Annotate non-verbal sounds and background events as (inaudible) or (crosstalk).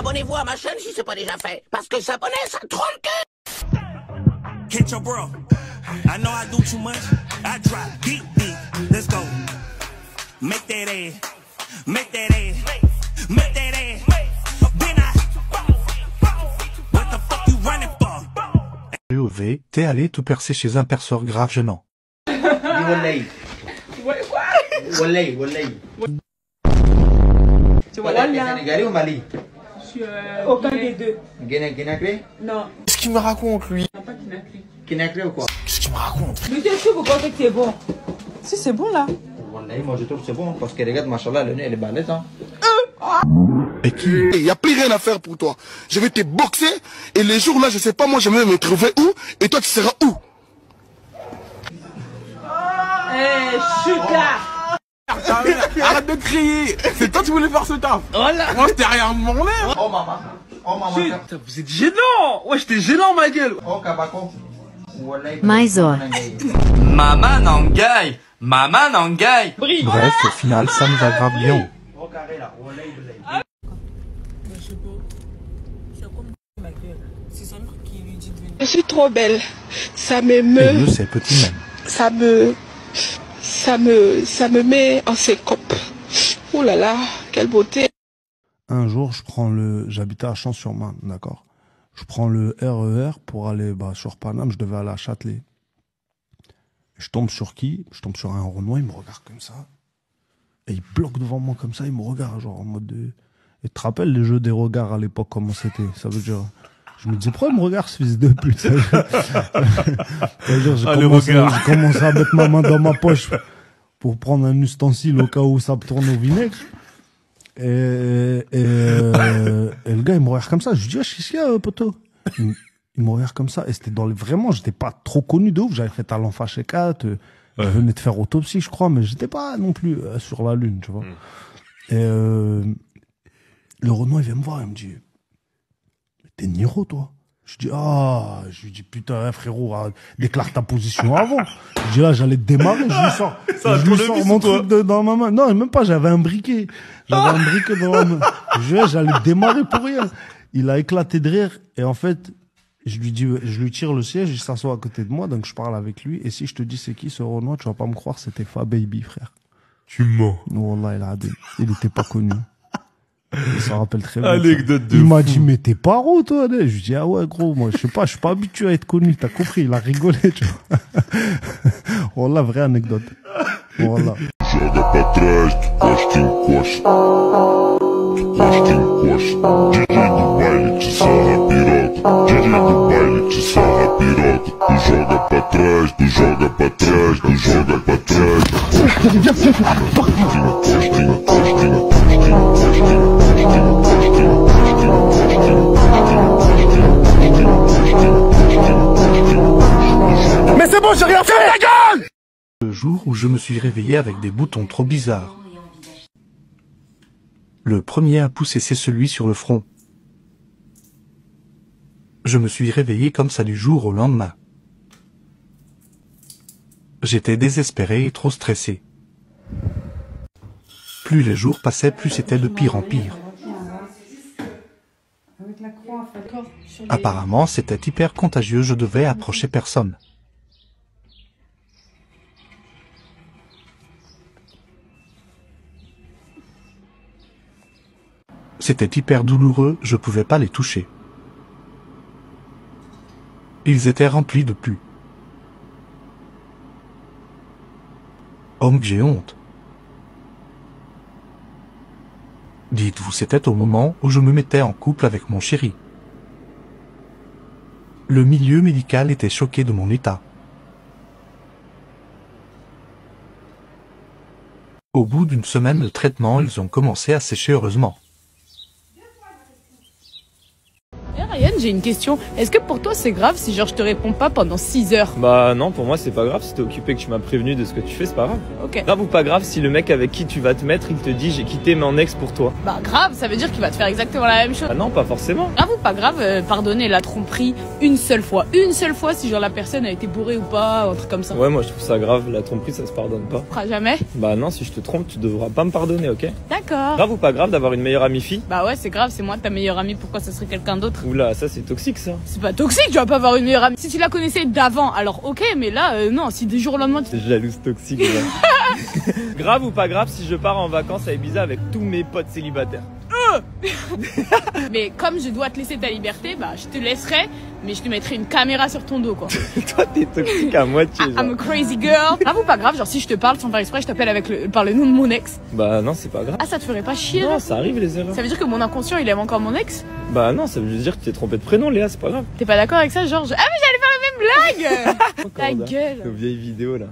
abonnez-vous à ma chaîne si c'est pas déjà fait. Parce que s'abonner, ça troll le cul. Hit your bro. I know I do too much. I drop deep, deep. Let's go. Make that ass. Make that ass. Make that ass. Then I. What the fuck you running for? T'es allé te percer chez un perceur grave gênant. Wallahi. Wallahi, wallahi. Tu vois, là, Sénégalais ou Mali suis euh, aucun des deux. Guinée, Guinée, Non, Qu'est-ce qu'il me raconte, lui non, pas ou quoi Qu'est-ce qu'il me raconte Mais est-ce que vous pensez que c'est bon Si, c'est bon là. Wallahi, moi je trouve que c'est bon parce que regarde, machallah, le nez elle est balèze. Hein. Et qui Il n'y a plus rien à faire pour toi. Je vais te boxer et les jours là, je sais pas, moi je vais me trouver où et toi tu seras où Eh, chute là (laughs) Arrête de crier C'est toi qui voulais faire ce taf Moi j'étais rien demandé Oh maman. Oh maman. Putain, vous êtes gênant Ouais, j'étais gênant ma gueule Oh Kabako. Wallahi. Maïzor. Mama Nangai Mama Nangai Bref, au final, ça nous aggrave bien. Oh carré là. Wallahi, wallahi. Je suis trop belle. Ça Et m'émeut, mieux, c'est petit même. ça me, ça me, ça me met en syncope. Oh là là, quelle beauté. Un jour, je prends le, j'habitais à Champs-sur-Marne, d'accord. Je prends le RER pour aller, bah, sur Paname, je devais aller à Châtelet. Je tombe sur qui? Je tombe sur un Renoir, il me regarde comme ça. Et il bloque devant moi comme ça, il me regarde, genre, en mode de, et tu te rappelles les jeux des regards à l'époque, comment c'était? Ça veut dire, je me disais, pourquoi il me regarde, ce fils de pute? (laughs) Ça veut dire, ça veut dire, j'ai Ah, commencé, à mettre ma main dans ma poche pour prendre un ustensile au cas où ça tourne au vinaigre. Et, et, euh, et le gars, il me regarde comme ça. Je lui dis, ah, qu'est-ce qu'il y a, euh, poteau il, me- il me regarde comme ça. Et c'était dans les... Vraiment, j'étais pas trop connu de ouf. J'avais fait Talent Fâché 4. euh, Je venais de faire autopsie, je crois, mais j'étais pas non plus euh, sur la lune, tu vois. Et euh, le Renoir, il vient me voir, il me dit, t'es Niro, toi? Je dis, ah, je lui dis, putain, frérot, ah, déclare ta position avant. Je dis, là, j'allais démarrer, je lui sors, (laughs) Ça je lui sors mon truc de- dans ma main. Non, même pas, j'avais un briquet. J'avais un briquet dans ma main. (laughs) Je dis, j'allais démarrer pour rien. Il a éclaté de rire, et en fait, je lui dis, je lui tire le siège, il s'assoit à côté de moi, donc je parle avec lui, et si je te dis c'est qui ce Renoir, tu vas pas me croire, c'était Fa Baby, frère. Tu mens Wallah, il a. Il était pas connu. Il s'en rappelle très bien. Anecdote de Il m'a dit, mais t'es paro, toi, Je lui dis, ah ouais, gros, moi, je sais pas, je suis pas habitué à être connu, t'as compris, il a rigolé, tu vois. (laughs) Wallah, vraie anecdote. Wallah. Le jour où je me suis réveillé avec des boutons trop bizarres. Le premier à pousser, c'est celui sur le front. Je me suis réveillé comme ça du jour au lendemain. J'étais désespéré et trop stressé. Plus les jours passaient, plus c'était de pire en pire. Apparemment, c'était hyper contagieux, je devais approcher personne. C'était hyper douloureux, je pouvais pas les toucher. Ils étaient remplis de pus. Homme que j'ai honte. Dites-vous, c'était au moment où je me mettais en couple avec mon chéri. Le milieu médical était choqué de mon état. Au bout d'une semaine de traitement, ils ont commencé à sécher heureusement. J'ai une question. Est-ce que pour toi c'est grave si genre je te réponds pas pendant 6 heures? Bah non, pour moi c'est pas grave. Si t'es occupé que tu m'as prévenu de ce que tu fais, c'est pas grave. Ok. Grave ou pas grave si le mec avec qui tu vas te mettre, il te dit j'ai quitté mon ex pour toi. Bah grave, ça veut dire qu'il va te faire exactement la même chose. Ah non, pas forcément. Grave ou pas grave, euh, pardonner la tromperie une seule fois. Une seule fois si genre la personne a été bourrée ou pas, un truc comme ça. Ouais, moi je trouve ça grave. La tromperie, ça se pardonne pas. Fera jamais Bah non, si je te trompe, tu devras pas me pardonner, ok? D'accord. Grave ou pas grave d'avoir une meilleure amie fille? Bah ouais, c'est grave, c'est moi ta meilleure amie, pourquoi ça serait quelqu'un d'autre? Oula, ça c'est toxique ça. C'est pas toxique, tu vas pas avoir une meilleure amie. Si tu la connaissais d'avant, alors ok, mais là, euh, non, si du jour au lendemain, tu... C'est jalouse toxique. là. (laughs) grave ou pas grave si je pars en vacances à Ibiza avec tous mes potes célibataires. (laughs) Mais comme je dois te laisser ta liberté, bah je te laisserai, mais je te mettrai une caméra sur ton dos, quoi. (laughs) Toi t'es toxique à moitié. genre. I'm a crazy girl. (laughs) Grave ou pas grave, genre si je te parle sans faire exprès, je t'appelle avec le, par le nom de mon ex. Bah non, c'est pas grave. Ah, ça te ferait pas chier Non, là ça arrive les erreurs. Ça veut dire que mon inconscient, il aime encore mon ex Bah non, ça veut juste dire que tu t'es trompé de prénom, Léa, c'est pas grave. T'es pas d'accord avec ça, Georges Ah, mais j'allais faire la même blague Ta Encore, gueule Nos vieilles vidéos là.